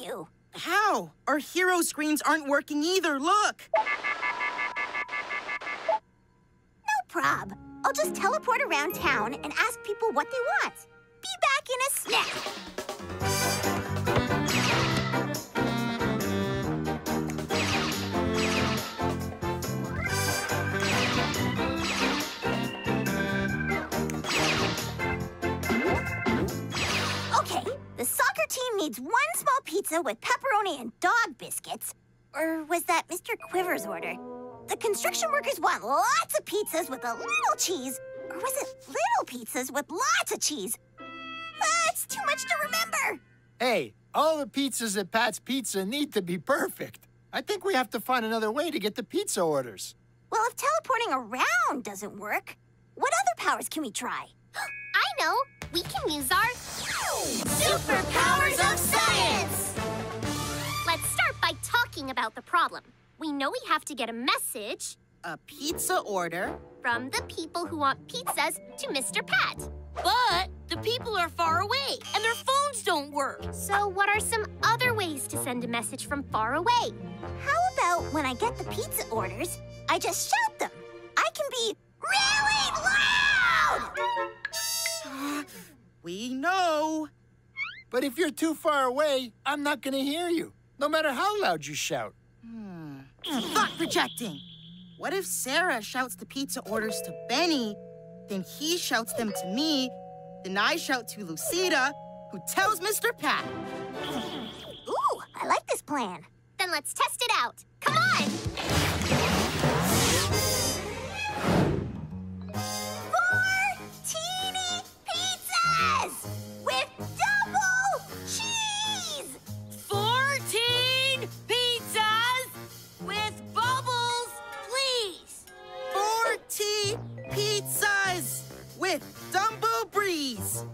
you. How? Our hero screens aren't working either, look! No prob. I'll just teleport around town and ask people what they want. Be back in a snap. Needs one small pizza with pepperoni and dog biscuits. Or was that Mr. Quiver's order? The construction workers want lots of pizzas with a little cheese. Or was it little pizzas with lots of cheese? Ah, That's too much to remember. Hey, all the pizzas at Pat's Pizza need to be perfect. I think we have to find another way to get the pizza orders. Well, if teleporting around doesn't work, what other powers can we try? I know. We can use our superpowers by about the problem. We know we have to get a message A pizza order? from the people who want pizzas to Mr. Pat. But the people are far away and their phones don't work. So, what are some other ways to send a message from far away? How about when I get the pizza orders, I just shout them? I can be really loud! We know. But if you're too far away, I'm not going to hear you, no matter how loud you shout. Hmm. Thought projecting. What if Sara shouts the pizza orders to Benny, then he shouts them to me, then I shout to Lucita, who tells Mr. Pat? Ooh, I like this plan. Then let's test it out. Come on! With Dumbo Breeze.